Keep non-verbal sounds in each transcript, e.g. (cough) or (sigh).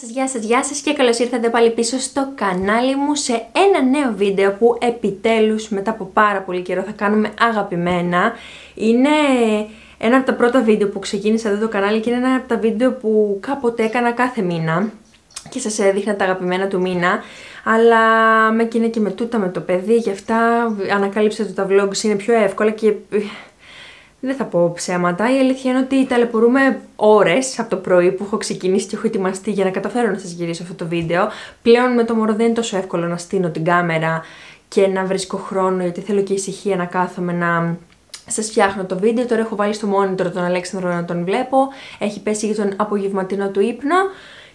σας, γεια σας, γεια σας και καλώς ήρθατε πάλι πίσω στο κανάλι μου σε ένα νέο βίντεο που επιτέλους μετά από πάρα πολύ καιρό θα κάνουμε αγαπημένα. Είναι ένα από τα πρώτα βίντεο που ξεκίνησα εδώ το κανάλι και είναι ένα από τα βίντεο που κάποτε έκανα κάθε μήνα και σας έδειχνα τα αγαπημένα του μήνα αλλά με εκείνα και με τούτα με το παιδί γι' αυτά ανακάλυψα ότι τα vlogs είναι πιο εύκολα και δεν θα πω ψέματα. Η αλήθεια είναι ότι ταλαιπωρούμε ώρες από το πρωί που έχω ξεκινήσει και έχω ετοιμαστεί για να καταφέρω να σας γυρίσω αυτό το βίντεο. Πλέον με το μωρό δεν είναι τόσο εύκολο να στείλω την κάμερα και να βρίσκω χρόνο, γιατί θέλω και ησυχία να κάθομαι να σας φτιάχνω το βίντεο. Τώρα έχω βάλει στο monitor τον Αλέξανδρο να τον βλέπω. Έχει πέσει για τον απογευματινό του ύπνο.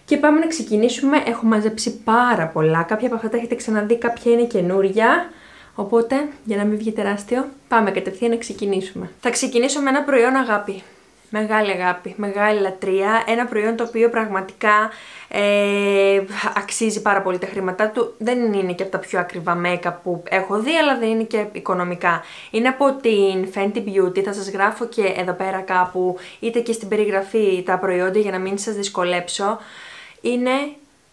Και πάμε να ξεκινήσουμε. Έχω μαζέψει πάρα πολλά. Κάποια από αυτά τα έχετε ξαναδεί, κάποια είναι καινούρια. Οπότε, για να μην βγει τεράστιο, πάμε κατευθείαν να ξεκινήσουμε. Θα ξεκινήσω με ένα προϊόν αγάπη. Μεγάλη αγάπη, μεγάλη λατρεία. Ένα προϊόν το οποίο πραγματικά ε, αξίζει πάρα πολύ τα χρήματά του. Δεν είναι και από τα πιο ακριβά make που έχω δει, αλλά δεν είναι και οικονομικά. Είναι από την Fenty Beauty, θα σας γράφω και εδώ πέρα κάπου, είτε και στην περιγραφή τα προϊόντα για να μην σας δυσκολέψω. Είναι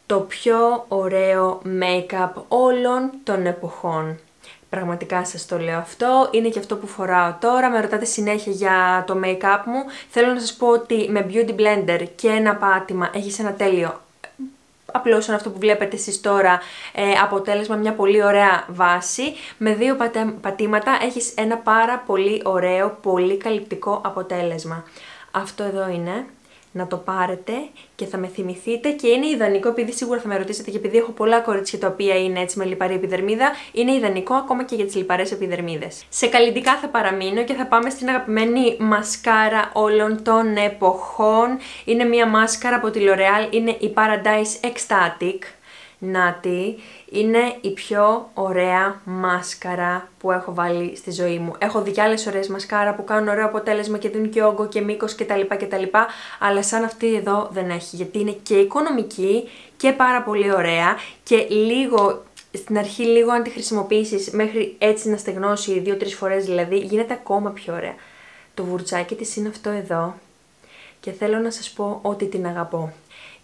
το πιο ωραίο make-up όλων των εποχών. Πραγματικά σας το λέω αυτό, είναι και αυτό που φοράω τώρα, με ρωτάτε συνέχεια για το make-up μου. Θέλω να σας πω ότι με Beauty Blender και ένα πάτημα έχεις ένα τέλειο απλώς σαν αυτό που βλέπετε εσείς τώρα ε, αποτέλεσμα μια πολύ ωραία βάση. Με δύο πατήματα έχεις ένα πάρα πολύ ωραίο, πολύ καλυπτικό αποτέλεσμα. Αυτό εδώ είναι να το πάρετε και θα με θυμηθείτε και είναι ιδανικό επειδή σίγουρα θα με ρωτήσετε και επειδή έχω πολλά κορίτσια τα οποία είναι έτσι με λιπαρή επιδερμίδα, είναι ιδανικό ακόμα και για τις λιπαρές επιδερμίδες. Σε καλλιτικά θα παραμείνω και θα πάμε στην αγαπημένη μασκάρα όλων των εποχών. Είναι μια μάσκαρα από τη L'Oreal, είναι η Paradise Ecstatic. Νάτι, είναι η πιο ωραία μάσκαρα που έχω βάλει στη ζωή μου. Έχω δει και άλλες ωραίες μασκάρα που κάνουν ωραίο αποτέλεσμα και δίνουν και όγκο και μήκος κτλ. κτλ αλλά σαν αυτή εδώ δεν έχει, γιατί είναι και οικονομική και πάρα πολύ ωραία και λίγο στην αρχή λίγο αν τη χρησιμοποιήσεις μέχρι έτσι να στεγνώσει δύο-τρεις φορές δηλαδή γίνεται ακόμα πιο ωραία. Το βουρτσάκι της είναι αυτό εδώ και θέλω να σας πω ότι την αγαπώ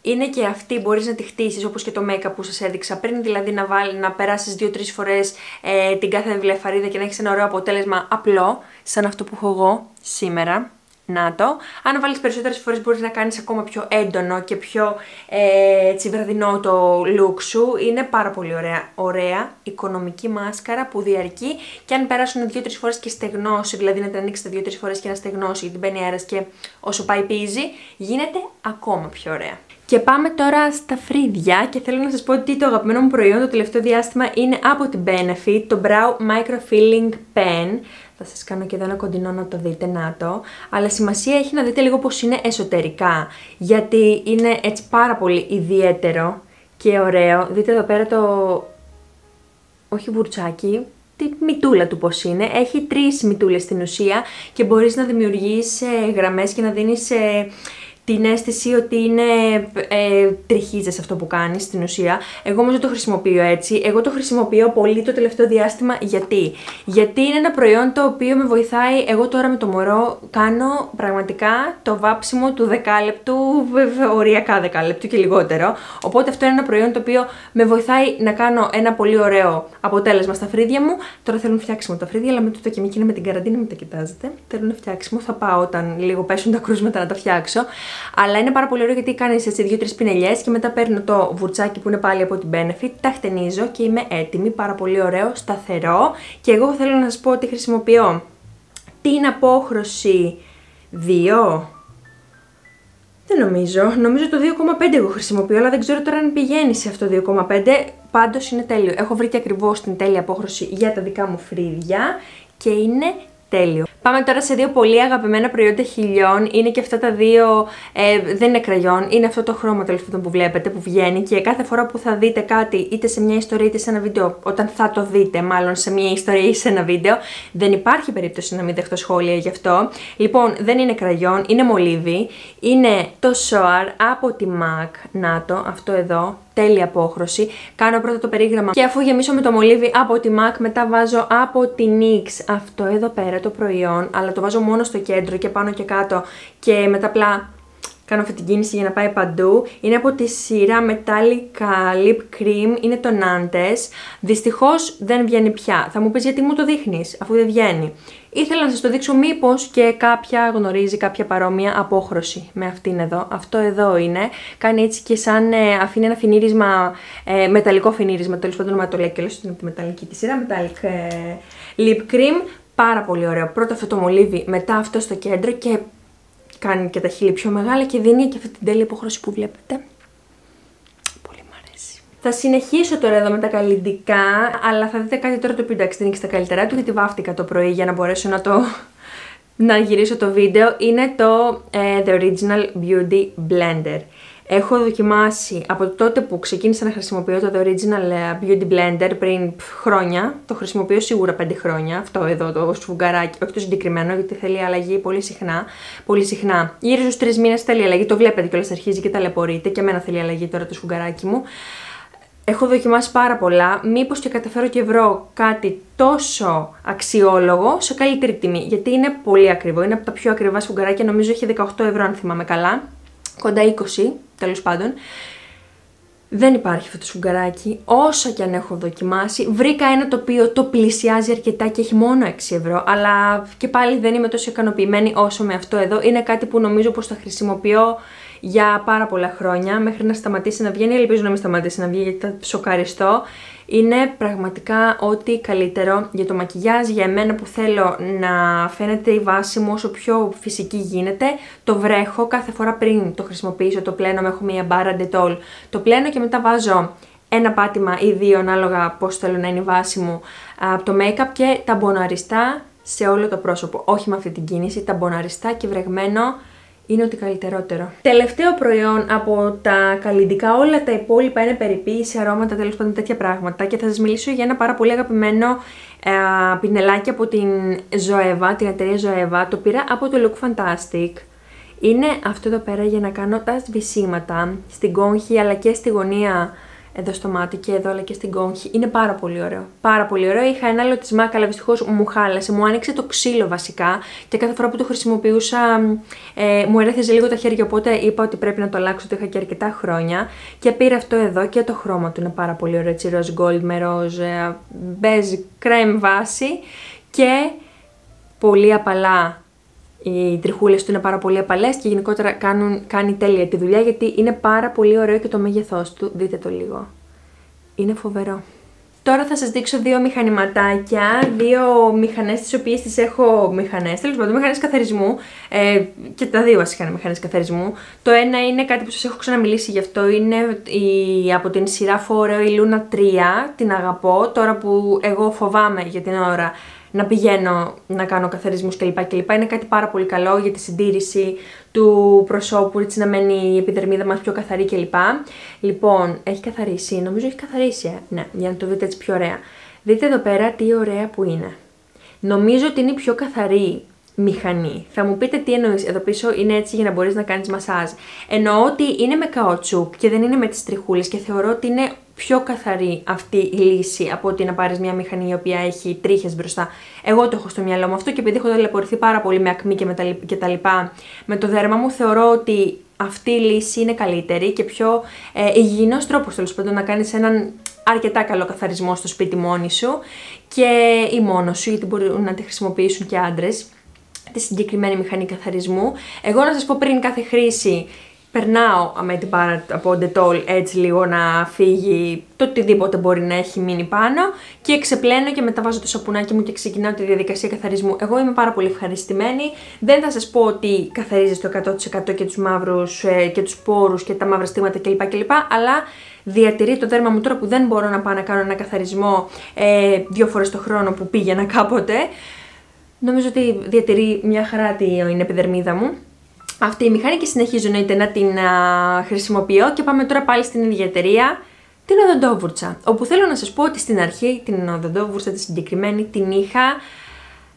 είναι και αυτή μπορείς να τη χτίσεις όπως και το make που σας έδειξα πριν, δηλαδή να, βάλει, να περάσεις δύο-τρεις φορές ε, την κάθε βλεφαρίδα και να έχεις ένα ωραίο αποτέλεσμα απλό, σαν αυτό που έχω εγώ σήμερα. Να το. Αν βάλεις περισσότερες φορές μπορείς να κάνεις ακόμα πιο έντονο και πιο ε, έτσι, βραδινό το look σου. Είναι πάρα πολύ ωραία. Ωραία, οικονομική μάσκαρα που διαρκεί και αν περάσουν δύο-τρεις φορές και στεγνώσει, δηλαδή να την ανοίξετε δύο-τρεις φορές και να στεγνώσει γιατί μπαίνει αέρας και όσο πάει πίζει, γίνεται ακόμα πιο ωραία. Και πάμε τώρα στα φρύδια και θέλω να σας πω ότι το αγαπημένο μου προϊόν το τελευταίο διάστημα είναι από την Benefit, το Brow Microfilling Pen. Θα σας κάνω και εδώ ένα κοντινό να το δείτε, να το. Αλλά σημασία έχει να δείτε λίγο πώς είναι εσωτερικά, γιατί είναι έτσι πάρα πολύ ιδιαίτερο και ωραίο. Δείτε εδώ πέρα το... όχι βουρτσάκι, τη μητούλα του πώς είναι. Έχει τρεις μητούλες στην ουσία και μπορείς να δημιουργείς ε, γραμμές και να δίνεις ε, την αίσθηση ότι είναι ε, τριχίζες αυτό που κάνεις στην ουσία. Εγώ όμως δεν το χρησιμοποιώ έτσι. Εγώ το χρησιμοποιώ πολύ το τελευταίο διάστημα. Γιατί; Γιατί είναι ένα προϊόν το οποίο με βοηθάει. Εγώ τώρα με το μωρό κάνω πραγματικά το βάψιμο του δεκάλεπτου, οριακά δεκάλεπτου και λιγότερο. Οπότε αυτό είναι ένα προϊόν το οποίο με βοηθάει να κάνω ένα πολύ ωραίο αποτέλεσμα στα φρύδια μου. Τώρα θέλουν φτιάξιμο τα φρύδια, αλλά με τούτα και με με την καραντίνα με τα κοιτάζετε. Θέλουν φτιάξιμο. Θα πάω όταν λίγο πέσουν τα κρούσματα να τα φτιάξω. Αλλά είναι πάρα πολύ ωραίο γιατί κάνεις έτσι δύο-τρεις πινελιές και μετά παίρνω το βουρτσάκι που είναι πάλι από την Benefit, τα χτενίζω και είμαι έτοιμη. Πάρα πολύ ωραίο, σταθερό. Και εγώ θέλω να σας πω ότι χρησιμοποιώ την απόχρωση 2. Δεν νομίζω. Νομίζω το 2,5 εγώ χρησιμοποιώ, αλλά δεν ξέρω τώρα αν πηγαίνει σε αυτό το 2,5. Πάντως είναι τέλειο. Έχω βρει και ακριβώς την τέλεια απόχρωση για τα δικά μου φρύδια και είναι τέλειο. Πάμε τώρα σε δύο πολύ αγαπημένα προϊόντα χιλιών. Είναι και αυτά τα δύο, ε, δεν είναι κραγιόν, είναι αυτό το χρώμα τέλος πάντων που βλέπετε που βγαίνει και κάθε φορά που θα δείτε κάτι είτε σε μια ιστορία είτε σε ένα βίντεο, όταν θα το δείτε μάλλον σε μια ιστορία ή σε ένα βίντεο, δεν υπάρχει περίπτωση να μην δεχτώ σχόλια γι' αυτό. Λοιπόν, δεν είναι κραγιόν, είναι μολύβι, είναι το Soar από τη MAC, να το, αυτό εδώ, τέλεια απόχρωση. Κάνω πρώτα το περίγραμμα και αφού γεμίσω με το μολύβι από τη MAC, μετά βάζω από τη NYX αυτό εδώ πέρα το προϊόν, αλλά το βάζω μόνο στο κέντρο και πάνω και κάτω και μετά απλά κάνω αυτή την κίνηση για να πάει παντού. Είναι από τη σειρά Metallica Lip Cream, είναι το Nantes. Δυστυχώς δεν βγαίνει πια. Θα μου πεις γιατί μου το δείχνεις, αφού δεν βγαίνει. Ήθελα να σας το δείξω μήπως και κάποια γνωρίζει κάποια παρόμοια απόχρωση με αυτήν εδώ. Αυτό εδώ είναι. Κάνει έτσι και σαν ε, αφήνει ένα φινίρισμα, ε, μεταλλικό φινίρισμα, τέλος πάντων με το λέει και είναι από τη μεταλλική της σειρά, Metallic ε, Lip Cream. Πάρα πολύ ωραίο. Πρώτα αυτό το μολύβι, μετά αυτό στο κέντρο και κάνει και τα χείλη πιο μεγάλα και δίνει και αυτή την τέλεια απόχρωση που βλέπετε. Πολύ μου αρέσει. Θα συνεχίσω τώρα εδώ με τα καλλιντικά, αλλά θα δείτε κάτι τώρα το οποίο εντάξει δεν είναι στα καλύτερά του γιατί βάφτηκα το πρωί για να μπορέσω να το να γυρίσω το βίντεο. Είναι το ε, The Original Beauty Blender. Έχω δοκιμάσει από τότε που ξεκίνησα να χρησιμοποιώ το The Original ε, Beauty Blender πριν χρόνια. Το χρησιμοποιώ σίγουρα 5 χρόνια. Αυτό εδώ το σφουγγαράκι, όχι το συγκεκριμένο γιατί θέλει αλλαγή πολύ συχνά. Πολύ συχνά. Γύρω στους 3 μήνες θέλει αλλαγή. Το βλέπετε κιόλας αρχίζει και ταλαιπωρείται. Και εμένα θέλει αλλαγή τώρα το σφουγγαράκι μου. Έχω δοκιμάσει πάρα πολλά. Μήπως και καταφέρω και βρω κάτι τόσο αξιόλογο σε καλύτερη τιμή. Γιατί είναι πολύ ακριβό. Είναι από τα πιο ακριβά σφουγγαράκια. Νομίζω έχει 18 ευρώ αν θυμάμαι καλά κοντά 20 τέλος πάντων. Δεν υπάρχει αυτό το σφουγγαράκι. Όσο και αν έχω δοκιμάσει, βρήκα ένα το οποίο το πλησιάζει αρκετά και έχει μόνο 6 ευρώ. Αλλά και πάλι δεν είμαι τόσο ικανοποιημένη όσο με αυτό εδώ. Είναι κάτι που νομίζω πως θα χρησιμοποιώ για πάρα πολλά χρόνια μέχρι να σταματήσει να βγαίνει. Ελπίζω να μην σταματήσει να βγει γιατί θα σοκαριστώ είναι πραγματικά ό,τι καλύτερο για το μακιγιάζ, για εμένα που θέλω να φαίνεται η βάση μου όσο πιο φυσική γίνεται. Το βρέχω κάθε φορά πριν το χρησιμοποιήσω, το πλένω, έχω μία μπάρα ντετόλ. Το πλένω και μετά βάζω ένα πάτημα ή δύο ανάλογα πώς θέλω να είναι η βάση μου από το make-up και τα μποναριστά σε όλο το πρόσωπο. Όχι με αυτή την κίνηση, τα μποναριστά και βρεγμένο είναι ότι καλύτερότερο. Τελευταίο προϊόν από τα καλλιντικά, όλα τα υπόλοιπα είναι περιποίηση, αρώματα, τέλος πάντων τέτοια πράγματα και θα σας μιλήσω για ένα πάρα πολύ αγαπημένο ε, πινελάκι από την Zoeva, την εταιρεία Zoeva, το πήρα από το Look Fantastic. Είναι αυτό εδώ πέρα για να κάνω τα σβησίματα στην κόγχη αλλά και στη γωνία εδώ στο μάτι και εδώ αλλά και στην κόγχη. Είναι πάρα πολύ ωραίο. Πάρα πολύ ωραίο. Είχα ένα άλλο τη μάκα, αλλά δυστυχώς μου χάλασε. Μου άνοιξε το ξύλο βασικά και κάθε φορά που το χρησιμοποιούσα ε, μου έρεθε λίγο τα χέρια. Οπότε είπα ότι πρέπει να το αλλάξω. Το είχα και αρκετά χρόνια. Και πήρα αυτό εδώ και το χρώμα του είναι πάρα πολύ ωραίο. Έτσι ροζ gold με ροζ, ε, beige creme βάση και πολύ απαλά οι τριχούλες του είναι πάρα πολύ απαλές και γενικότερα κάνουν, κάνει τέλεια τη δουλειά γιατί είναι πάρα πολύ ωραίο και το μέγεθός του, δείτε το λίγο. Είναι φοβερό. Τώρα θα σας δείξω δύο μηχανηματάκια, δύο μηχανές τις οποίες τις έχω μηχανές, τέλος πάντων μηχανές καθαρισμού ε, και τα δύο βασικά είναι μηχανές καθαρισμού. Το ένα είναι κάτι που σας έχω ξαναμιλήσει γι' αυτό, είναι η, από την σειρά φορέω η Luna 3, την αγαπώ, τώρα που εγώ φοβάμαι για την ώρα να πηγαίνω να κάνω καθαρισμούς κλπ. κλπ. Είναι κάτι πάρα πολύ καλό για τη συντήρηση του προσώπου, έτσι να μένει η επιδερμίδα μας πιο καθαρή κλπ. Λοιπόν, έχει καθαρίσει, νομίζω έχει καθαρίσει, ε. ναι, για να το δείτε έτσι πιο ωραία. Δείτε εδώ πέρα τι ωραία που είναι. Νομίζω ότι είναι η πιο καθαρή μηχανή. Θα μου πείτε τι εννοείς, εδώ πίσω είναι έτσι για να μπορείς να κάνεις μασάζ. Εννοώ ότι είναι με καοτσούκ και δεν είναι με τις τριχούλες και θεωρώ ότι είναι πιο καθαρή αυτή η λύση από ότι να πάρεις μια μηχανή η οποία έχει τρίχες μπροστά. Εγώ το έχω στο μυαλό μου αυτό και επειδή έχω ταλαιπωρηθεί πάρα πολύ με ακμή και, με τα, και τα λοιπά με το δέρμα μου, θεωρώ ότι αυτή η λύση είναι καλύτερη και πιο ε, υγιεινός τρόπος τέλος πάντων να κάνεις έναν αρκετά καλό καθαρισμό στο σπίτι μόνη σου και ή μόνος σου, γιατί μπορούν να τη χρησιμοποιήσουν και άντρες τη συγκεκριμένη μηχανή καθαρισμού. Εγώ να σας πω πριν κάθε χρήση περνάω με την πάρα από Dettol έτσι λίγο να φύγει το οτιδήποτε μπορεί να έχει μείνει πάνω και ξεπλένω και μετά βάζω το σαπουνάκι μου και ξεκινάω τη διαδικασία καθαρισμού. Εγώ είμαι πάρα πολύ ευχαριστημένη. Δεν θα σας πω ότι καθαρίζεις το 100% και τους μαύρους ε, και τους πόρους και τα μαύρα στήματα κλπ. κλπ αλλά διατηρεί το δέρμα μου τώρα που δεν μπορώ να πάω να κάνω ένα καθαρισμό ε, δύο φορές το χρόνο που πήγαινα κάποτε. Νομίζω ότι διατηρεί μια χαρά την επιδερμίδα μου αυτή η μηχανή και συνεχίζω εννοείται να την α, χρησιμοποιώ και πάμε τώρα πάλι στην ίδια εταιρεία, την οδοντόβουρτσα, όπου θέλω να σας πω ότι στην αρχή την οδοντόβουρτσα τη συγκεκριμένη την είχα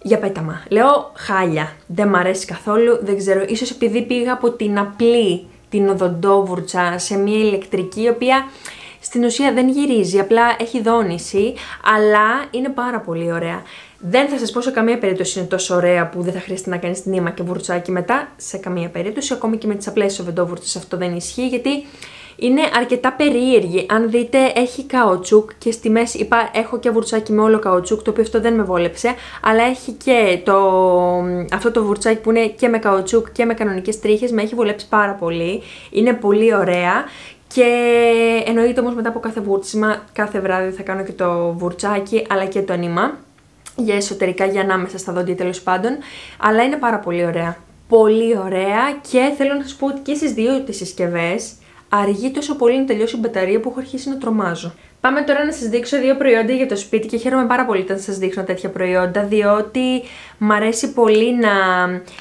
για πέταμα. Λέω χάλια, δεν μ' αρέσει καθόλου, δεν ξέρω, ίσως επειδή πήγα από την απλή την οδοντόβουρτσα σε μια ηλεκτρική, η οποία στην ουσία δεν γυρίζει, απλά έχει δόνηση, αλλά είναι πάρα πολύ ωραία. Δεν θα σας πω σε καμία περίπτωση είναι τόσο ωραία που δεν θα χρειαστεί να κάνεις νήμα και βουρτσάκι μετά. Σε καμία περίπτωση, ακόμη και με τις απλές σοβεντόβουρτσε αυτό δεν ισχύει, γιατί είναι αρκετά περίεργη. Αν δείτε, έχει καοτσούκ και στη μέση είπα, έχω και βουρτσάκι με όλο καοτσούκ, το οποίο αυτό δεν με βόλεψε, αλλά έχει και το, αυτό το βουρτσάκι που είναι και με καοτσούκ και με κανονικές τρίχες, με έχει βολέψει πάρα πολύ. Είναι πολύ ωραία και εννοείται όμως μετά από κάθε βούρτσιμα, κάθε βράδυ θα κάνω και το βουρτσάκι αλλά και το ανήμα για εσωτερικά, για ανάμεσα στα δόντια τέλος πάντων. Αλλά είναι πάρα πολύ ωραία. Πολύ ωραία και θέλω να σας πω ότι και στις δύο τις συσκευές αργεί τόσο πολύ να τελειώσει η μπαταρία που έχω αρχίσει να τρομάζω. Πάμε τώρα να σας δείξω δύο προϊόντα για το σπίτι και χαίρομαι πάρα πολύ όταν σας δείχνω τέτοια προϊόντα διότι μ' αρέσει πολύ να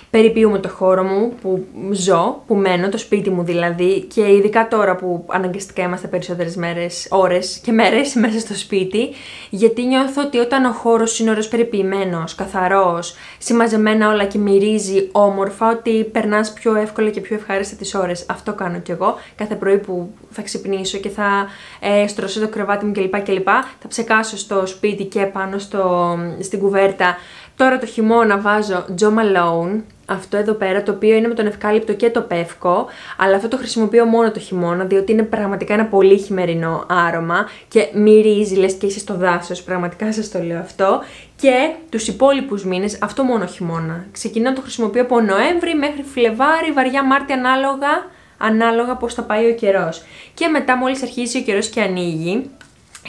περιποιούμε το χώρο μου που ζω, που μένω, το σπίτι μου δηλαδή και ειδικά τώρα που αναγκαστικά είμαστε περισσότερες μέρες, ώρες και μέρες (laughs) μέσα στο σπίτι γιατί νιώθω ότι όταν ο χώρος είναι ωραίος περιποιημένος, καθαρός, συμμαζεμένα όλα και μυρίζει όμορφα ότι περνάς πιο εύκολα και πιο ευχάριστα τις ώρες. Αυτό κάνω κι εγώ κάθε πρωί που θα ξυπνήσω και θα ε, στρώσω το κρεβάτι μου κλπ. κλπ. Θα ψεκάσω στο σπίτι και πάνω στο, στην κουβέρτα. Τώρα το χειμώνα βάζω Jo Malone, αυτό εδώ πέρα, το οποίο είναι με τον ευκάλυπτο και το πεύκο, αλλά αυτό το χρησιμοποιώ μόνο το χειμώνα, διότι είναι πραγματικά ένα πολύ χειμερινό άρωμα και μυρίζει, λες και είσαι στο δάσος, πραγματικά σας το λέω αυτό. Και τους υπόλοιπους μήνες, αυτό μόνο χειμώνα. Ξεκινάω να το χρησιμοποιώ από Νοέμβρη μέχρι Φλεβάρι, βαριά Μάρτι ανάλογα, ανάλογα πώς θα πάει ο καιρός. Και μετά μόλις αρχίσει ο καιρός και ανοίγει,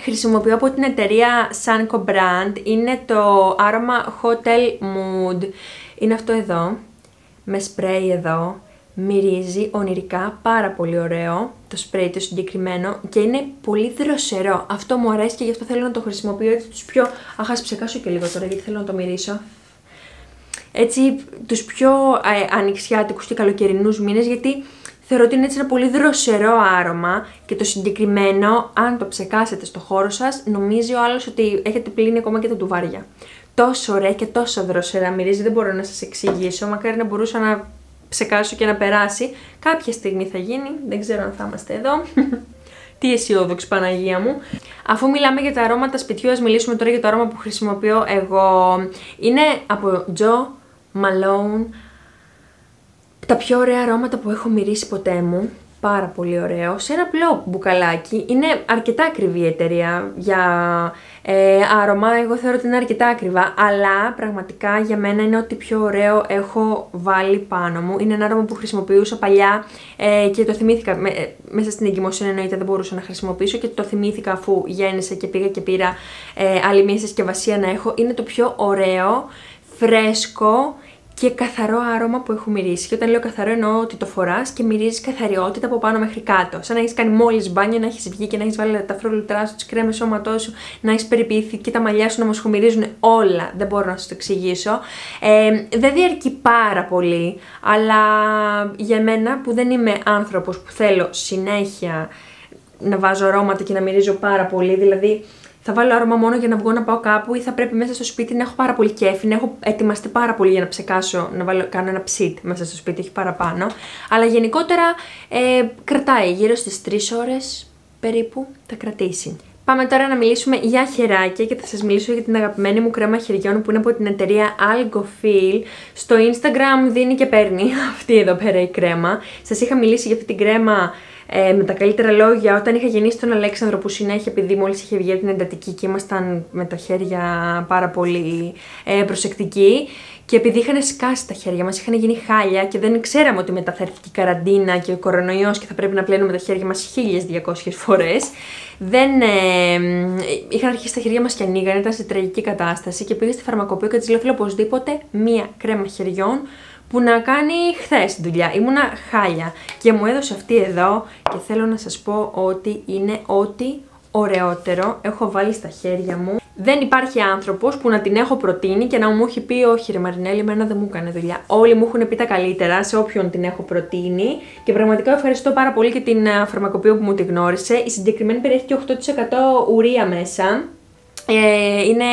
χρησιμοποιώ από την εταιρεία Sanko Brand, είναι το άρωμα Hotel Mood. Είναι αυτό εδώ, με σπρέι εδώ, μυρίζει ονειρικά πάρα πολύ ωραίο το σπρέι το συγκεκριμένο και είναι πολύ δροσερό. Αυτό μου αρέσει και γι' αυτό θέλω να το χρησιμοποιώ έτσι τους πιο... Αχ, ας ψεκάσω και λίγο τώρα γιατί θέλω να το μυρίσω. Έτσι, τους πιο ε, ανοιξιάτικους και καλοκαιρινούς μήνες γιατί Θεωρώ ότι είναι έτσι ένα πολύ δροσερό άρωμα και το συγκεκριμένο, αν το ψεκάσετε στο χώρο σας, νομίζει ο άλλος ότι έχετε πλύνει ακόμα και τα τουβάρια. Τόσο ωραία και τόσο δροσερά μυρίζει, δεν μπορώ να σας εξηγήσω, μακάρι να μπορούσα να ψεκάσω και να περάσει. Κάποια στιγμή θα γίνει, δεν ξέρω αν θα είμαστε εδώ. Τι αισιόδοξη Παναγία μου. Αφού μιλάμε για τα αρώματα σπιτιού, ας μιλήσουμε τώρα για το άρωμα που χρησιμοποιώ εγώ. Είναι από Joe Malone, τα πιο ωραία αρώματα που έχω μυρίσει ποτέ μου. Πάρα πολύ ωραίο. Σε ένα απλό μπουκαλάκι. Είναι αρκετά ακριβή η εταιρεία για ε, άρωμα. Εγώ θεωρώ ότι είναι αρκετά ακριβά. Αλλά πραγματικά για μένα είναι ότι πιο ωραίο έχω βάλει πάνω μου. Είναι ένα άρωμα που χρησιμοποιούσα παλιά ε, και το θυμήθηκα. Με, ε, μέσα στην εγκυμοσύνη εννοείται δεν μπορούσα να χρησιμοποιήσω και το θυμήθηκα αφού γέννησα και πήγα και πήρα ε, άλλη μια συσκευασία να έχω. Είναι το πιο ωραίο, φρέσκο και καθαρό άρωμα που έχω μυρίσει. Και όταν λέω καθαρό εννοώ ότι το φοράς και μυρίζεις καθαριότητα από πάνω μέχρι κάτω. Σαν να έχεις κάνει μόλις μπάνιο, να έχεις βγει και να έχεις βάλει τα φρόλουτρά σου, τις κρέμες σώματό σου, να έχεις περιποιηθεί και τα μαλλιά σου να μοσχομυρίζουν όλα. Δεν μπορώ να σας το εξηγήσω. Ε, δεν διαρκεί πάρα πολύ, αλλά για μένα που δεν είμαι άνθρωπος που θέλω συνέχεια να βάζω αρώματα και να μυρίζω πάρα πολύ, δηλαδή θα βάλω άρωμα μόνο για να βγω να πάω κάπου ή θα πρέπει μέσα στο σπίτι να έχω πάρα πολύ κέφι, να έχω ετοιμαστεί πάρα πολύ για να ψεκάσω, να βάλω, κάνω ένα ψιτ μέσα στο σπίτι, έχει παραπάνω. Αλλά γενικότερα ε, κρατάει γύρω στις 3 ώρες περίπου, θα κρατήσει. Πάμε τώρα να μιλήσουμε για χεράκια και θα σας μιλήσω για την αγαπημένη μου κρέμα χεριών που είναι από την εταιρεία Algofil. Στο Instagram δίνει και παίρνει (laughs) αυτή εδώ πέρα η κρέμα. Σας είχα μιλήσει για αυτή την κρέμα ε, με τα καλύτερα λόγια όταν είχα γεννήσει τον Αλέξανδρο που συνέχεια επειδή μόλις είχε βγει από την εντατική και ήμασταν με τα χέρια πάρα πολύ ε, προσεκτικοί και επειδή είχαν σκάσει τα χέρια μας, είχαν γίνει χάλια και δεν ξέραμε ότι μεταφέρθηκε η καραντίνα και ο κορονοϊός και θα πρέπει να πλένουμε τα χέρια μας 1200 φορές, δεν, ε, είχαν αρχίσει τα χέρια μας και ανοίγανε, ήταν σε τραγική κατάσταση και πήγα στη φαρμακοποιό και της λέω θέλω οπωσδήποτε μία κρέμα χεριών που να κάνει χθες τη δουλειά. Ήμουνα χάλια και μου έδωσε αυτή εδώ και θέλω να σας πω ότι είναι ό,τι ωραιότερο έχω βάλει στα χέρια μου. Δεν υπάρχει άνθρωπος που να την έχω προτείνει και να μου έχει πει όχι ρε Μαρινέλη, εμένα δεν μου έκανε δουλειά. Όλοι μου έχουν πει τα καλύτερα σε όποιον την έχω προτείνει και πραγματικά ευχαριστώ πάρα πολύ και την φαρμακοποιό που μου τη γνώρισε. Η συγκεκριμένη περιέχει και 8% ουρία μέσα ε, είναι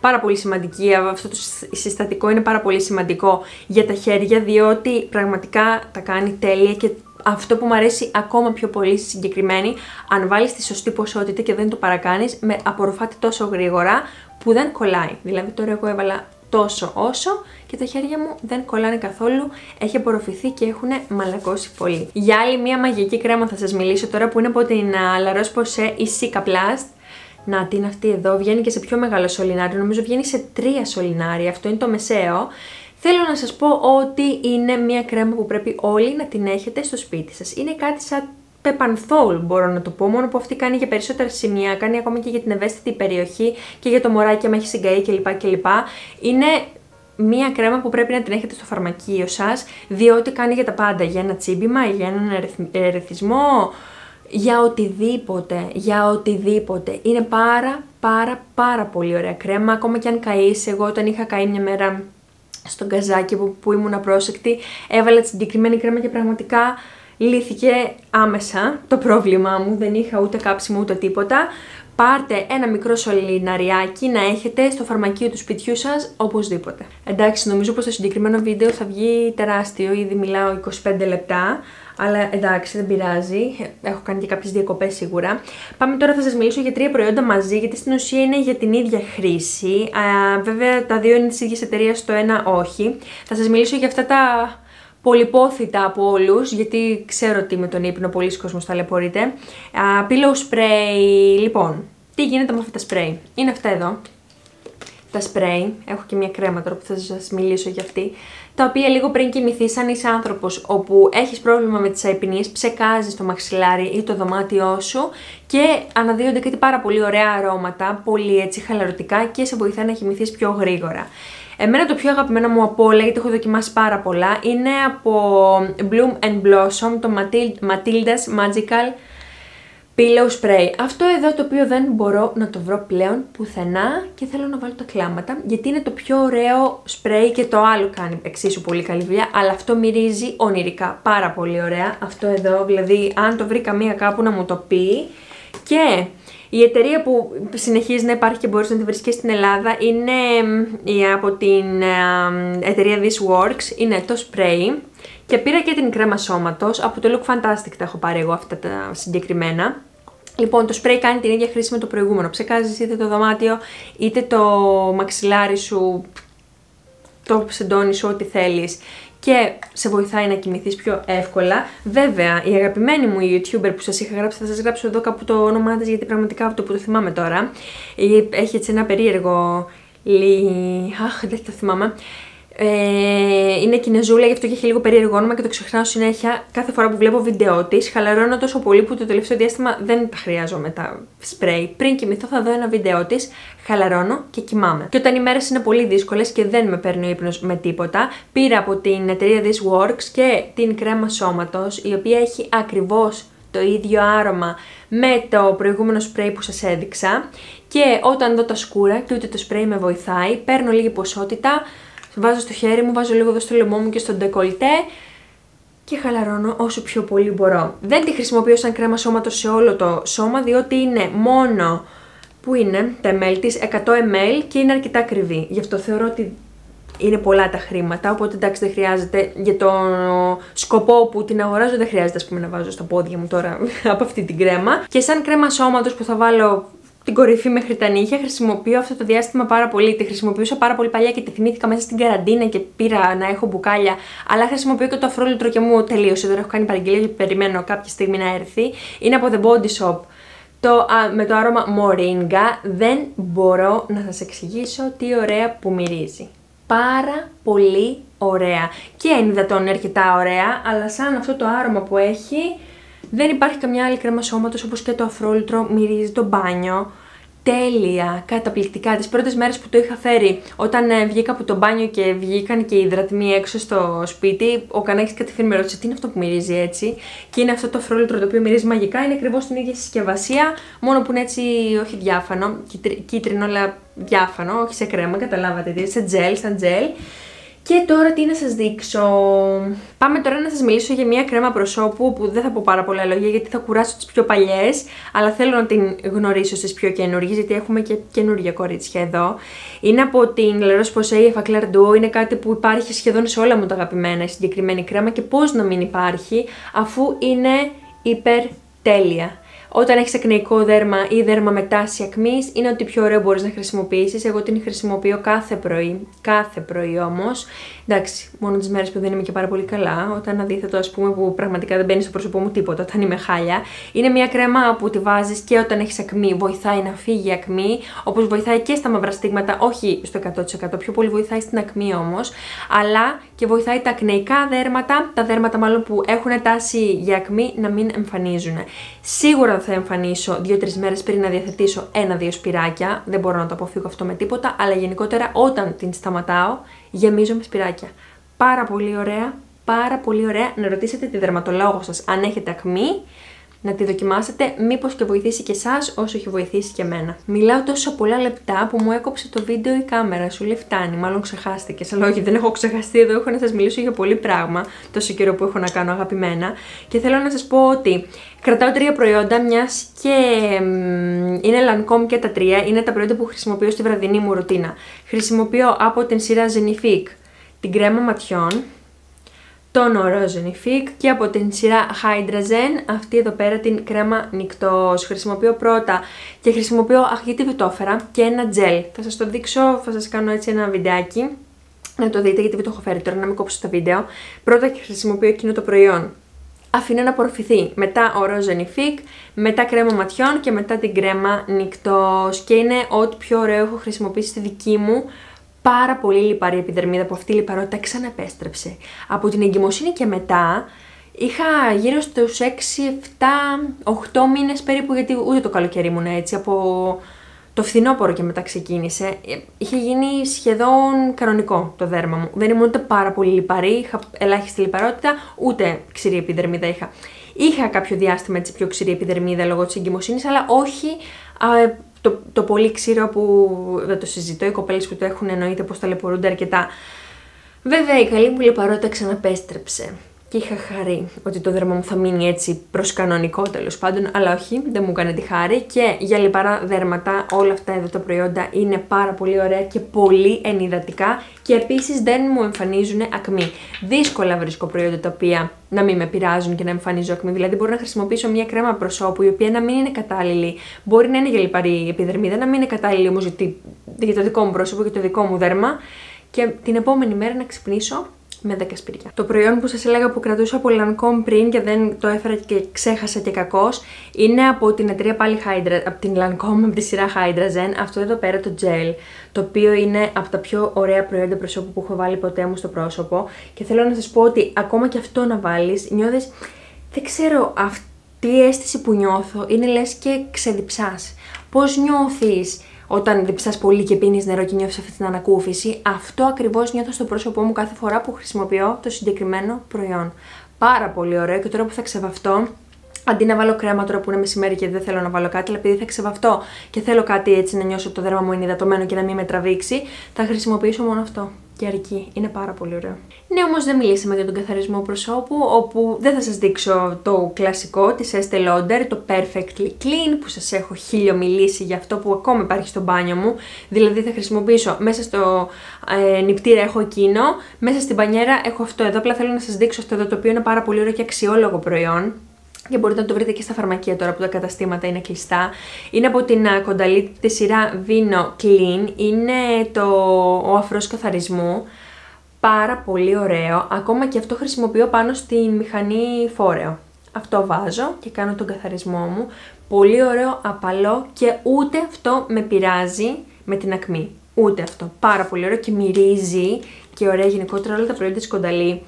πάρα πολύ σημαντική, αυτό το συστατικό είναι πάρα πολύ σημαντικό για τα χέρια διότι πραγματικά τα κάνει τέλεια και αυτό που μου αρέσει ακόμα πιο πολύ στη συγκεκριμένη, αν βάλεις τη σωστή ποσότητα και δεν το παρακάνεις, με απορροφάται τόσο γρήγορα που δεν κολλάει. Δηλαδή τώρα εγώ έβαλα τόσο όσο και τα χέρια μου δεν κολλάνε καθόλου, έχει απορροφηθεί και έχουν μαλακώσει πολύ. Για άλλη μια μαγική κρέμα θα σας μιλήσω τώρα που είναι από την La Roche-Posay η Sika Plast. Να, τι είναι αυτή εδώ, βγαίνει και σε πιο μεγάλο σωληνάριο, νομίζω βγαίνει σε τρία σωληνάρια, αυτό είναι το μεσαίο. Θέλω να σας πω ότι είναι μια κρέμα που πρέπει όλοι να την έχετε στο σπίτι σας. Είναι κάτι σαν πεπανθόλ μπορώ να το πω, μόνο που αυτή κάνει για περισσότερα σημεία, κάνει ακόμα και για την ευαίσθητη περιοχή και για το μωράκι άμα έχεις συγκαεί κλπ. κλπ. Είναι μία κρέμα που πρέπει να την έχετε στο φαρμακείο σας, διότι κάνει για τα πάντα, για ένα τσίμπημα, για έναν ερεθισμό, για οτιδήποτε, για οτιδήποτε. Είναι πάρα πάρα πάρα πολύ ωραία κρέμα, ακόμα και αν καείς, εγώ όταν είχα καεί μια μέρα στον καζάκι που, που ήμουν απρόσεκτη, έβαλα τη συγκεκριμένη κρέμα και πραγματικά λύθηκε άμεσα το πρόβλημά μου, δεν είχα ούτε κάψιμο ούτε τίποτα. Πάρτε ένα μικρό σωληναριάκι να έχετε στο φαρμακείο του σπιτιού σας οπωσδήποτε. Εντάξει, νομίζω πως το συγκεκριμένο βίντεο θα βγει τεράστιο, ήδη μιλάω 25 λεπτά, αλλά εντάξει, δεν πειράζει. Έχω κάνει και κάποιες διακοπές σίγουρα. Πάμε τώρα, θα σας μιλήσω για τρία προϊόντα μαζί, γιατί στην ουσία είναι για την ίδια χρήση. Α, βέβαια, τα δύο είναι της ίδιας εταιρείας, το ένα όχι. Θα σας μιλήσω για αυτά τα πολυπόθητα από όλους, γιατί ξέρω ότι με τον ύπνο πολλοί κόσμος ταλαιπωρείται. Pillow spray, λοιπόν, τι γίνεται με αυτά τα spray; Είναι αυτά εδώ, τα spray, έχω και μια κρέμα τώρα που θα σας μιλήσω για αυτή, τα οποία λίγο πριν κοιμηθεί σαν είσαι άνθρωπος όπου έχεις πρόβλημα με τις αϊπνίες, ψεκάζεις το μαξιλάρι ή το δωμάτιό σου και αναδύονται κάτι πάρα πολύ ωραία αρώματα, πολύ έτσι χαλαρωτικά και σε βοηθάει να κοιμηθείς πιο γρήγορα. Εμένα το πιο αγαπημένο μου από όλα, γιατί έχω δοκιμάσει πάρα πολλά, είναι από Bloom and Blossom, το Matilda's Magical Pillow Spray. Αυτό εδώ το οποίο δεν μπορώ να το βρω πλέον πουθενά και θέλω να βάλω τα κλάματα, γιατί είναι το πιο ωραίο spray και το άλλο κάνει εξίσου πολύ καλή δουλειά, αλλά αυτό μυρίζει ονειρικά πάρα πολύ ωραία. Αυτό εδώ, δηλαδή αν το βρει καμία κάπου να μου το πει και η εταιρεία που συνεχίζει να υπάρχει και μπορείς να τη βρεις στην Ελλάδα είναι από την εταιρεία This Works, είναι το spray και πήρα και την κρέμα σώματος, από το Look Fantastic τα έχω πάρει εγώ αυτά τα συγκεκριμένα. Λοιπόν, το spray κάνει την ίδια χρήση με το προηγούμενο. Ψεκάζεις είτε το δωμάτιο, είτε το μαξιλάρι σου, το ψεντώνει σου, ό,τι θέλεις και σε βοηθάει να κοιμηθείς πιο εύκολα. Βέβαια, η αγαπημένη μου η YouTuber που σας είχα γράψει, θα σας γράψω εδώ κάπου το όνομά της, γιατί πραγματικά αυτό που το θυμάμαι τώρα, έχει έτσι ένα περίεργο... Λι... Αχ, δεν το θυμάμαι. Ε, είναι Κινεζούλα, γι' αυτό και έχει λίγο περίεργο όνομα και το ξεχνάω συνέχεια κάθε φορά που βλέπω βίντεο της. Χαλαρώνω τόσο πολύ που το τελευταίο διάστημα δεν τα χρειάζομαι τα σπρέι. Πριν κοιμηθώ θα δω ένα βίντεο της, χαλαρώνω και κοιμάμαι. Και όταν οι μέρες είναι πολύ δύσκολες και δεν με παίρνει ο ύπνος με τίποτα, πήρα από την εταιρεία This Works και την κρέμα σώματος, η οποία έχει ακριβώς το ίδιο άρωμα με το προηγούμενο σπρέι που σας έδειξα και όταν δω τα σκούρα και ούτε το σπρέι με βοηθάει, παίρνω λίγη ποσότητα, βάζω στο χέρι μου, βάζω λίγο εδώ στο λαιμό μου και στο ντεκολτέ και χαλαρώνω όσο πιο πολύ μπορώ. Δεν τη χρησιμοποιώ σαν κρέμα σώματος σε όλο το σώμα διότι είναι μόνο που είναι τα ml της 100 ml και είναι αρκετά ακριβή. Γι' αυτό θεωρώ ότι είναι πολλά τα χρήματα, οπότε εντάξει δεν χρειάζεται για τον σκοπό που την αγοράζω δεν χρειάζεται ας πούμε να βάζω στα πόδια μου τώρα (laughs) από αυτή την κρέμα. Και σαν κρέμα σώματος που θα βάλω την κορυφή μέχρι τα νύχια. Χρησιμοποιώ αυτό το διάστημα πάρα πολύ. Τη χρησιμοποιούσα πάρα πολύ παλιά και τη θυμήθηκα μέσα στην καραντίνα και πήρα να έχω μπουκάλια. Αλλά χρησιμοποιώ και το αφρόλυτρο και μου τελείωσε. Δεν έχω κάνει παραγγελία και περιμένω κάποια στιγμή να έρθει. Είναι από The Body Shop. Το, α, με το άρωμα Moringa δεν μπορώ να σας εξηγήσω τι ωραία που μυρίζει. Πάρα πολύ ωραία. Και ενυδατών είναι αρκετά ωραία, αλλά σαν αυτό το άρωμα που έχει, δεν υπάρχει καμιά άλλη κρέμα σώματος όπως και το αφρόλυτρο μυρίζει το μπάνιο. Τέλεια, καταπληκτικά. Τις πρώτες μέρες που το είχα φέρει, όταν ε, βγήκα από το μπάνιο και βγήκαν και οι υδρατμοί έξω στο σπίτι, ο Κανάκης κατευθείαν με ρώτησε τι είναι αυτό που μυρίζει έτσι; Και είναι αυτό το αφρόλυτρο το οποίο μυρίζει μαγικά, είναι ακριβώς την ίδια συσκευασία, μόνο που είναι έτσι όχι διάφανο, κίτρινο αλλά διάφανο, όχι σε κρέμα, καταλάβατε τι, σε τζέλ, σαν τζέλ. Και τώρα τι να σας δείξω. Πάμε τώρα να σας μιλήσω για μια κρέμα προσώπου που δεν θα πω πάρα πολλά λόγια γιατί θα κουράσω τις πιο παλιές, αλλά θέλω να την γνωρίσω στις πιο καινούργιες γιατί έχουμε και καινούργια κορίτσια εδώ. Είναι από την La Roche-Posay Effaclar Duo, είναι κάτι που υπάρχει σχεδόν σε όλα μου τα αγαπημένα η συγκεκριμένη κρέμα και πώς να μην υπάρχει αφού είναι υπερ τέλεια. Όταν έχεις ακνεϊκό δέρμα ή δέρμα με τάση ακμής, είναι ότι πιο ωραίο μπορείς να χρησιμοποιήσεις. Εγώ την χρησιμοποιώ κάθε πρωί. Κάθε πρωί όμως. Εντάξει, μόνο τις μέρες που δεν είμαι και πάρα πολύ καλά. Όταν αντίθετο, ας πούμε, που πραγματικά δεν μπαίνει στο πρόσωπό μου τίποτα, όταν είμαι χάλια. Είναι μια κρέμα που τη βάζεις και όταν έχεις ακμή. Βοηθάει να φύγει η ακμή, όπως βοηθάει και στα μαύρα στίγματα, όχι στο 100%. Πιο πολύ βοηθάει στην ακμή όμως. Αλλά και βοηθάει τα ακνεϊκά δέρματα, τα δέρματα μάλλον που έχουν τάση για ακμή, να μην εμφανίζουν. Σίγουρα θα εμφανίσω 2-3 μέρες πριν να διαθετήσω ένα-δύο σπυράκια. Δεν μπορώ να το αποφύγω αυτό με τίποτα, αλλά γενικότερα όταν την σταματάω, γεμίζω με σπυράκια. Πάρα πολύ ωραία, πάρα πολύ ωραία να ρωτήσετε τη δερματολόγο σας αν έχετε ακμή να τη δοκιμάσετε, μήπως και βοηθήσει και εσάς όσο έχει βοηθήσει και εμένα. Μιλάω τόσο πολλά λεπτά που μου έκοψε το βίντεο η κάμερα, σου λέει φτάνει, μάλλον ξεχάστηκε. Αλλά όχι, δεν έχω ξεχαστεί εδώ, έχω να σας μιλήσω για πολύ πράγμα, τόσο καιρό που έχω να κάνω αγαπημένα. Και θέλω να σας πω ότι κρατάω τρία προϊόντα, μιας και είναι Lancome και τα τρία, είναι τα προϊόντα που χρησιμοποιώ στη βραδινή μου ρουτίνα. Χρησιμοποιώ από την σειρά Zenific την κρέμα ματιών, τον Orogenifig και από την σειρά Hydra αυτή εδώ πέρα την κρέμα νυχτός. Χρησιμοποιώ πρώτα και χρησιμοποιώ, αχ γιατί δεν το έφερα, και ένα gel. Θα σας το δείξω, θα σας κάνω έτσι ένα βιντεάκι να το δείτε γιατί δεν το έχω φέρει τώρα να μην κόψω το βίντεο. Πρώτα και χρησιμοποιώ εκείνο το προϊόν. Αφήνω να απορροφηθεί. Μετά ο Rogenifig, μετά κρέμα ματιών και μετά την κρέμα νυχτός. Και είναι ό,τι πιο ωραίο έχω χρησιμοποιήσει στη δική μου πάρα πολύ λιπαρή επιδερμίδα που αυτή η λιπαρότητα ξαναπέστρεψε. Από την εγκυμοσύνη και μετά είχα γύρω στους 6, 7, 8 μήνες περίπου γιατί ούτε το καλοκαίρι ήμουν έτσι από το φθινόπωρο και μετά ξεκίνησε. Είχε γίνει σχεδόν κανονικό το δέρμα μου. Δεν ήμουν ούτε πάρα πολύ λιπαρή, είχα ελάχιστη λιπαρότητα, ούτε ξηρή επιδερμίδα είχα. Είχα κάποιο διάστημα έτσι πιο ξηρή επιδερμίδα λόγω της εγκυμοσύνης, αλλά όχι το, το πολύ ξύρο που δεν το συζητώ, οι κοπέλες που το έχουν εννοείται πως ταλαιπωρούνται αρκετά. Βέβαια η καλή μου λιπαρότητα ξαναπέστρεψε και είχα χαρεί ότι το δέρμα μου θα μείνει έτσι προς κανονικό τέλος πάντων, αλλά όχι, δεν μου έκανε τη χάρη και για λιπαρά δέρματα όλα αυτά εδώ τα προϊόντα είναι πάρα πολύ ωραία και πολύ ενυδατικά και επίσης δεν μου εμφανίζουν ακμή. Δύσκολα βρίσκω προϊόντα τα οποία να μην με πειράζουν και να εμφανίζω ακμή. Δηλαδή, μπορώ να χρησιμοποιήσω μια κρέμα προσώπου η οποία να μην είναι κατάλληλη. Μπορεί να είναι για λιπαρή επιδερμίδα, να μην είναι κατάλληλη όμως για το δικό μου πρόσωπο και το δικό μου δέρμα. Και την επόμενη μέρα να ξυπνήσω με 10 σπίτια. Το προϊόν που σας έλεγα που κρατούσα από Lancome πριν και δεν το έφερα και ξέχασα και κακός είναι από την εταιρεία πάλι Hydra, από την Lancome, από τη σειρά Hydra αυτό εδώ πέρα το gel, το οποίο είναι από τα πιο ωραία προϊόντα προσώπου που έχω βάλει ποτέ μου στο πρόσωπο και θέλω να σας πω ότι ακόμα και αυτό να βάλεις νιώθεις, δεν ξέρω αυτή η αίσθηση που νιώθω είναι λες και ξεδιψάς. Πώς νιώθεις; Όταν διψά πολύ και πίνεις νερό και νιώθεις αυτή την ανακούφιση, αυτό ακριβώς νιώθω στο πρόσωπό μου κάθε φορά που χρησιμοποιώ το συγκεκριμένο προϊόν. Πάρα πολύ ωραίο και τώρα που θα ξεβαφτώ, αντί να βάλω κρέμα τώρα που είναι μεσημέρι και δεν θέλω να βάλω κάτι, αλλά επειδή θα ξεβαφτώ και θέλω κάτι έτσι να νιώσω το δέρμα μου είναι υδατωμένο και να μην με τραβήξει, θα χρησιμοποιήσω μόνο αυτό και αρκεί. Είναι πάρα πολύ ωραίο. Ναι, όμως δεν μιλήσαμε για τον καθαρισμό προσώπου, όπου δεν θα σας δείξω το κλασικό της Estee Lauder, το Perfectly Clean, που σας έχω χίλιο μιλήσει για αυτό που ακόμα υπάρχει στο μπάνιο μου. Δηλαδή θα χρησιμοποιήσω μέσα στο ε, νηπτήρα έχω εκείνο, μέσα στην πανιέρα έχω αυτό εδώ. Απλά θέλω να σας δείξω αυτό εδώ, το οποίο είναι πάρα πολύ ωραίο και αξιόλογο προϊόν και μπορείτε να το βρείτε και στα φαρμακεία τώρα που τα καταστήματα είναι κλειστά. Είναι από την κονταλή τη σειρά Vino Clean. Είναι το, ο αφρός καθαρισμού. Πάρα πολύ ωραίο. Ακόμα και αυτό χρησιμοποιώ πάνω στη μηχανή φόρεο. Αυτό βάζω και κάνω τον καθαρισμό μου. Πολύ ωραίο, απαλό και ούτε αυτό με πειράζει με την ακμή. Ούτε αυτό. Πάρα πολύ ωραίο και μυρίζει και ωραία γενικότερα όλα τα προϊόντα της κονταλή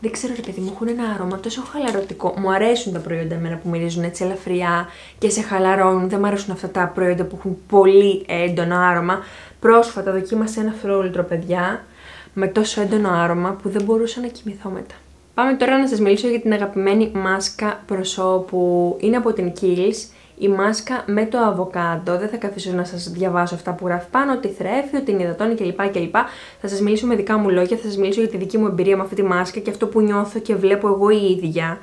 δεν ξέρω ρε παιδί μου, έχουν ένα άρωμα τόσο χαλαρωτικό. Μου αρέσουν τα προϊόντα εμένα που μυρίζουν έτσι ελαφριά και σε χαλαρώνουν. Δεν μου αρέσουν αυτά τα προϊόντα που έχουν πολύ έντονο άρωμα. Πρόσφατα δοκίμασα ένα φρόλιτρο, παιδιά, με τόσο έντονο άρωμα που δεν μπορούσα να κοιμηθώ μετά. Πάμε τώρα να σας μιλήσω για την αγαπημένη μάσκα προσώπου. Είναι από την Kiehl's. Η μάσκα με το αβοκάντο. Δεν θα καθίσω να σας διαβάσω αυτά που γράφει πάνω, ότι θρέφει, ότι είναι υδατώνει κλπ. κλπ. Θα σας μιλήσω με δικά μου λόγια, θα σας μιλήσω για τη δική μου εμπειρία με αυτή τη μάσκα και αυτό που νιώθω και βλέπω εγώ η ίδια.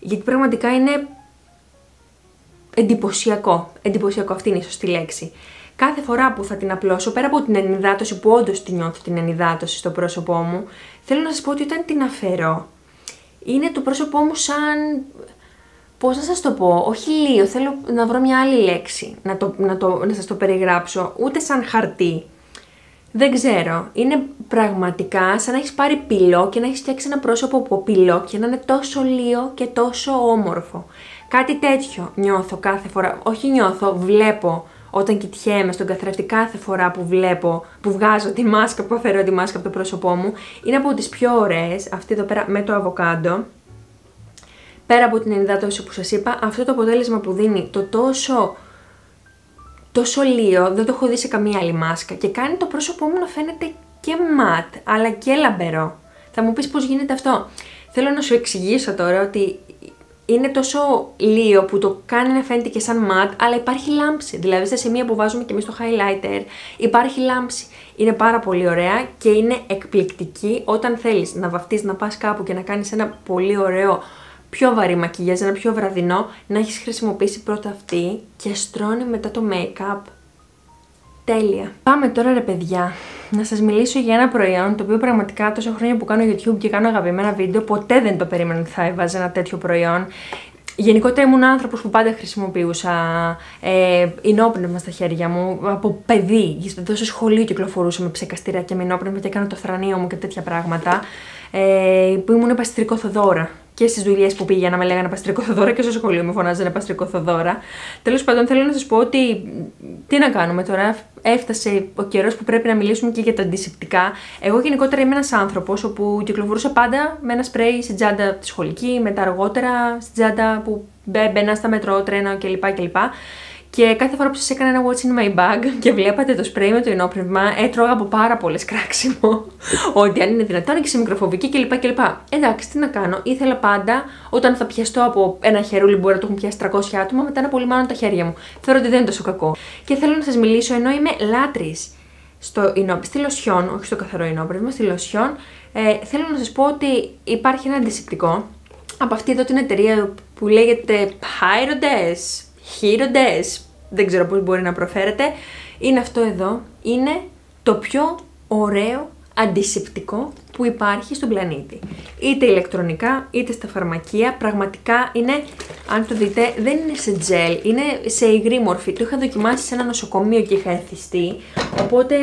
Γιατί πραγματικά είναι εντυπωσιακό. Εντυπωσιακό, αυτή είναι η σωστή λέξη. Κάθε φορά που θα την απλώσω, πέρα από την ενυδάτωση που όντως την νιώθω την ενυδάτωση στο πρόσωπό μου, θέλω να σας πω ότι όταν την αφαιρώ, είναι το πρόσωπό μου σαν. Πώς να σας το πω, όχι λίγο, θέλω να βρω μια άλλη λέξη, να, το, να, το, να σας το περιγράψω, ούτε σαν χαρτί. Δεν ξέρω, είναι πραγματικά σαν να έχεις πάρει πυλό και να έχεις φτιάξει ένα πρόσωπο από πυλό και να είναι τόσο λίγο και τόσο όμορφο. Κάτι τέτοιο νιώθω κάθε φορά, όχι νιώθω, βλέπω όταν κοιτιέμαι στον καθρέφτη κάθε φορά που βλέπω, που βγάζω τη μάσκα, που αφαιρώ τη μάσκα από το πρόσωπό μου, είναι από τις πιο ωραίες, αυτή εδώ πέρα με το αβοκάντο. Πέρα από την ενυδάτωση που σας είπα, αυτό το αποτέλεσμα που δίνει το τόσο τόσο λίγο, δεν το έχω δει σε καμία άλλη μάσκα και κάνει το πρόσωπό μου να φαίνεται και ματ, αλλά και λαμπερό. Θα μου πεις πώς γίνεται αυτό. Θέλω να σου εξηγήσω τώρα ότι είναι τόσο λίγο που το κάνει να φαίνεται και σαν ματ, αλλά υπάρχει λάμψη. Δηλαδή στα σημεία που βάζουμε και εμείς το highlighter υπάρχει λάμψη. Είναι πάρα πολύ ωραία και είναι εκπληκτική όταν θέλεις να βαφτείς, να πας κάπου και να κάνεις ένα πολύ ωραίο πιο βαρύ μακιγιάζ, ένα πιο βραδινό, να έχεις χρησιμοποιήσει πρώτα αυτή και στρώνει μετά το make-up. Τέλεια. Πάμε τώρα ρε παιδιά, να σας μιλήσω για ένα προϊόν το οποίο πραγματικά τόσα χρόνια που κάνω YouTube και κάνω αγαπημένα βίντεο ποτέ δεν το περίμενα ότι θα έβαζε ένα τέτοιο προϊόν. Γενικότερα ήμουν άνθρωπος που πάντα χρησιμοποιούσα ε, ενόπνευμα στα χέρια μου. Από παιδί, στο σχολείο κυκλοφορούσα με ψεκαστήρα και με ενόπνευμα και έκανα το θρανίο μου και τέτοια πράγματα. Ε, που ήμουν παστρικό Θοδόρα και στις δουλειές που πήγαινα με λέγανε Παστρικό Θοδόρα και στο σχολείο με φωνάζανε Παστρικό Θοδόρα. Τέλος πάντων, θέλω να σας πω ότι. Τι να κάνουμε τώρα, έφτασε ο καιρός που πρέπει να μιλήσουμε και για τα αντισηπτικά. Εγώ γενικότερα είμαι ένας άνθρωπος όπου κυκλοφορούσα πάντα με ένα σπρέι στην τσάντα τη σχολική, μετά αργότερα στην τσάντα που μπαίνα στα μετρό, τρένα κλπ. κλπ. Και κάθε φορά που σας έκανα ένα watch in my bag και βλέπατε το spray με το ενόπνευμα, έτρωγα από πάρα πολλές κράξιμο. (laughs) ότι αν είναι δυνατόν και σε μικροφοβική κλπ. κλπ. Εντάξει, τι να κάνω. Ήθελα πάντα όταν θα πιαστώ από ένα χερούλι, μπορεί να το έχουν πιάσει 300 άτομα, μετά να πολύ τα χέρια μου. Θεωρώ ότι δεν είναι τόσο κακό. Και θέλω να σας μιλήσω ενώ είμαι λάτρης στο ενόπνευμα, στη λοσιόν, όχι στο καθαρό ενόπνευμα, στη λοσιόν, ε, θέλω να σας πω ότι υπάρχει ένα αντισηπτικό από αυτή εδώ την εταιρεία που λέγεται Pyrodes χείροντες, δεν ξέρω πώς μπορεί να προφέρεται, είναι αυτό εδώ, είναι το πιο ωραίο αντισηπτικό που υπάρχει στον πλανήτη. Είτε ηλεκτρονικά, είτε στα φαρμακεία, πραγματικά είναι, αν το δείτε, δεν είναι σε τζέλ, είναι σε υγρή μορφή. Το είχα δοκιμάσει σε ένα νοσοκομείο και είχα εθιστεί, οπότε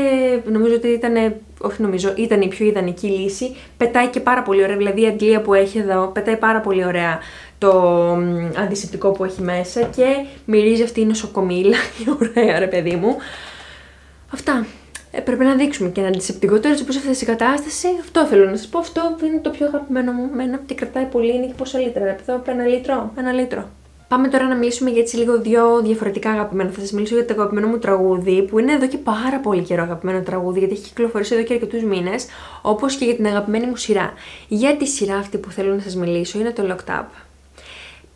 νομίζω ότι ήταν, όχι νομίζω, ήταν η πιο ιδανική λύση. Πετάει και πάρα πολύ ωραία, δηλαδή η αντλία που έχει εδώ, πετάει πάρα πολύ ωραία το αντισηπτικό που έχει μέσα και μυρίζει αυτή η νοσοκομήλα, η (laughs) ωραία ρε παιδί μου. Αυτά. Ε, πρέπει να δείξουμε και ένα αντισηπτικό. Τώρα, όπω έφτασε η κατάσταση, αυτό θέλω να σας πω. Αυτό είναι το πιο αγαπημένο μου. Μένα και κρατάει πολύ. Είναι και πόσα λίτρα. Εδώ ένα λίτρο. Ένα λίτρο. Πάμε τώρα να μιλήσουμε για έτσι λίγο δύο διαφορετικά αγαπημένα. Θα σας μιλήσω για το αγαπημένο μου τραγούδι, που είναι εδώ και πάρα πολύ καιρό αγαπημένο τραγούδι, γιατί έχει κυκλοφορήσει εδώ και αρκετούς μήνες, όπως και για την αγαπημένη μου σειρά. Για τη σειρά αυτή που θέλω να σας μιλήσω είναι το Locked Up.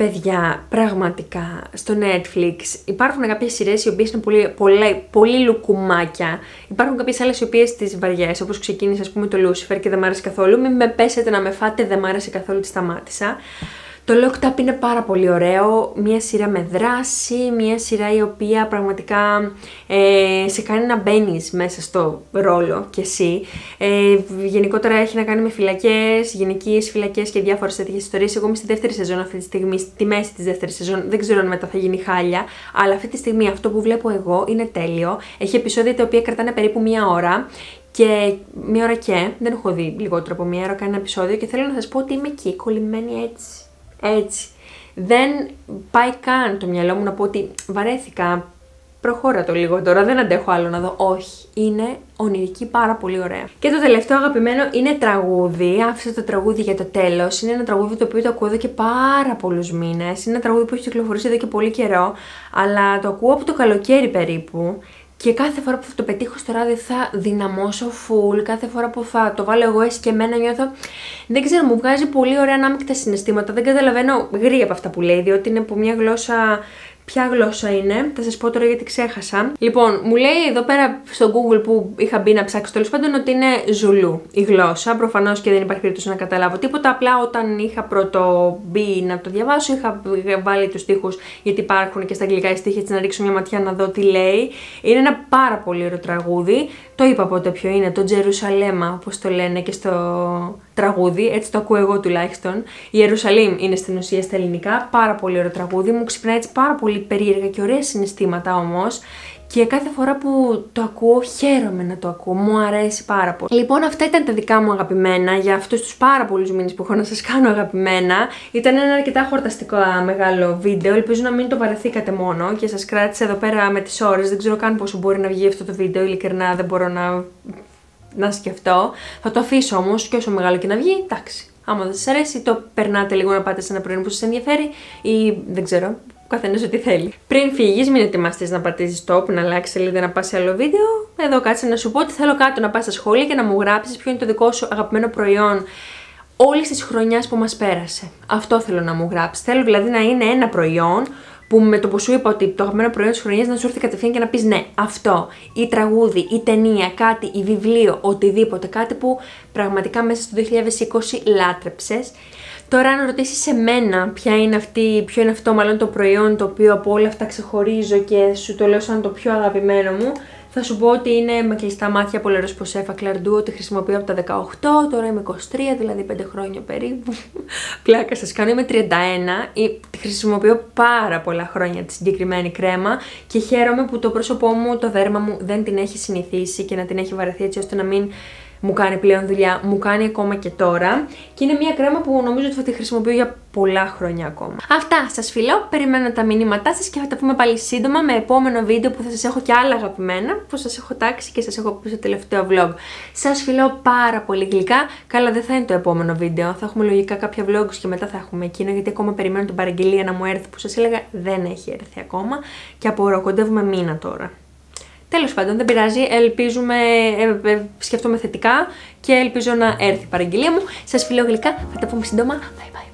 Παιδιά, πραγματικά, στο Netflix υπάρχουν κάποιες σειρές οι οποίες είναι πολύ, πολύ, πολύ λουκουμάκια. Υπάρχουν κάποιες άλλες οι οποίες τις βαριές, όπως ξεκίνησε ας πούμε το Lucifer και δεν μ' άρεσε καθόλου. Μην με πέσετε να με φάτε, δεν μ' άρεσε καθόλου, τη σταμάτησα. Το Locked Up είναι πάρα πολύ ωραίο, μια σειρά με δράση, μια σειρά η οποία πραγματικά ε, σε κάνει να μπαίνεις μέσα στο ρόλο κι εσύ. Ε, γενικότερα έχει να κάνει με φυλακές, γυναικείες φυλακές και διάφορες τέτοιες ιστορίες. Εγώ είμαι στη δεύτερη σεζόν αυτή τη στιγμή, στη μέση της δεύτερης σεζόν, δεν ξέρω αν μετά θα γίνει χάλια, αλλά αυτή τη στιγμή αυτό που βλέπω εγώ είναι τέλειο. Έχει επεισόδια τα οποία κρατάνε περίπου μία ώρα και μία ώρα και, δεν έχω δει λιγότερο από μία ώρα κανένα επεισόδιο και θέλω να σας πω ότι είμαι εκεί κολλημένη έτσι έτσι. Δεν πάει καν το μυαλό μου να πω ότι βαρέθηκα, προχώρα το λίγο τώρα, δεν αντέχω άλλο να δω. Όχι, είναι ονειρική πάρα πολύ ωραία. Και το τελευταίο αγαπημένο είναι τραγούδι. Άφησα το τραγούδι για το τέλος. Είναι ένα τραγούδι το οποίο το ακούω εδώ και πάρα πολλούς μήνες. Είναι ένα τραγούδι που έχει κυκλοφορήσει εδώ και πολύ καιρό. Αλλά το ακούω από το καλοκαίρι περίπου. Και κάθε φορά που θα το πετύχω στο ράδιο θα δυναμώσω full. Κάθε φορά που θα το βάλω εγώ εμένα νιώθω. Δεν ξέρω, μου βγάζει πολύ ωραία ανάμεικτα συναισθήματα. Δεν καταλαβαίνω γρήγορα από αυτά που λέει, διότι είναι από μια γλώσσα ποια γλώσσα είναι. Θα σας πω τώρα γιατί ξέχασα. Λοιπόν, μου λέει εδώ πέρα στο Google που είχα μπει να ψάξω τέλος πάντων ότι είναι Ζουλού η γλώσσα. Προφανώς και δεν υπάρχει περίπτωση να καταλάβω τίποτα. Απλά όταν είχα πρώτο μπει να το διαβάσω, είχα βάλει τους στίχους γιατί υπάρχουν και στα αγγλικά οι στίχοι έτσι να ρίξω μια ματιά να δω τι λέει. Είναι ένα πάρα πολύ ωραίο τραγούδι. Το είπα πότε ποιο είναι, το Τζερουσαλέμα, όπως το λένε και στο τραγούδι, έτσι το ακούω εγώ τουλάχιστον. Η Ιερουσαλήμ είναι στην ουσία στα ελληνικά, πάρα πολύ ωραίο τραγούδι, μου ξυπνάει έτσι πάρα πολύ περίεργα και ωραία συναισθήματα όμως. Και κάθε φορά που το ακούω, χαίρομαι να το ακούω. Μου αρέσει πάρα πολύ. Λοιπόν, αυτά ήταν τα δικά μου αγαπημένα για αυτούς τους πάρα πολλούς μήνες που έχω να σας κάνω αγαπημένα. Ήταν ένα αρκετά χορταστικό μεγάλο βίντεο. Ελπίζω να μην το βαρεθήκατε μόνο και σας κράτησε εδώ πέρα με τις ώρες. Δεν ξέρω καν πόσο μπορεί να βγει αυτό το βίντεο. Ειλικρινά δεν μπορώ να να σκεφτώ. Θα το αφήσω όμως και όσο μεγάλο και να βγει, εντάξει. Άμα δεν σας αρέσει, το περνάτε λίγο να πάτε σε ένα πρωί που σας ενδιαφέρει ή δεν ξέρω, ο καθένας ό,τι θέλει. Πριν φύγεις, μην ετοιμαστείς να πατήσεις stop, να αλλάξει σελίδα, να πας σε άλλο βίντεο. Εδώ κάτσε να σου πω ότι θέλω κάτω να πας στα σχόλια και να μου γράψεις ποιο είναι το δικό σου αγαπημένο προϊόν όλης της χρονιάς που μας πέρασε. Αυτό θέλω να μου γράψεις. Θέλω δηλαδή να είναι ένα προϊόν που με το που σου είπα ότι το αγαπημένο προϊόν της χρονιάς να σου έρθει κατευθείαν και να πεις ναι, αυτό, ή τραγούδι, ή ταινία, κάτι, ή βιβλίο, οτιδήποτε, κάτι που πραγματικά μέσα στο 2020 λάτρεψες. Τώρα, αν ρωτήσεις σε μένα ποια είναι αυτή, ποιο είναι αυτό μάλλον το προϊόν το οποίο από όλα αυτά ξεχωρίζω και σου το λέω σαν το πιο αγαπημένο μου, θα σου πω ότι είναι με κλειστά μάτια από λερός ποσέφα κλαρντού, ότι χρησιμοποιώ από τα 18, τώρα είμαι 23, δηλαδή 5 χρόνια περίπου. (laughs) Πλάκα σας κάνω, είμαι 31, χρησιμοποιώ πάρα πολλά χρόνια τη συγκεκριμένη κρέμα και χαίρομαι που το πρόσωπό μου, το δέρμα μου δεν την έχει συνηθίσει και να την έχει βαρεθεί έτσι ώστε να μην μου κάνει πλέον δουλειά, μου κάνει ακόμα και τώρα και είναι μια κρέμα που νομίζω ότι θα τη χρησιμοποιώ για πολλά χρόνια ακόμα. Αυτά, σας φιλώ, περιμένω τα μηνύματά σας και θα τα πούμε πάλι σύντομα με επόμενο βίντεο που θα σας έχω και άλλα αγαπημένα που σας έχω τάξει και σας έχω πει στο τελευταίο vlog. Σας φιλώ πάρα πολύ γλυκά, καλά δεν θα είναι το επόμενο βίντεο, θα έχουμε λογικά κάποια vlogs και μετά θα έχουμε εκείνο γιατί ακόμα περιμένω την παραγγελία να μου έρθει που σας έλεγα δεν έχει έρθει ακόμα και απορροκοντεύουμε κοντεύουμε μήνα τώρα. Τέλος πάντων, δεν πειράζει. Ελπίζουμε, ε, ε, σκέφτομαι θετικά και ελπίζω να έρθει η παραγγελία μου. Σας φιλώ γλυκά. Θα τα πούμε σύντομα. Bye bye.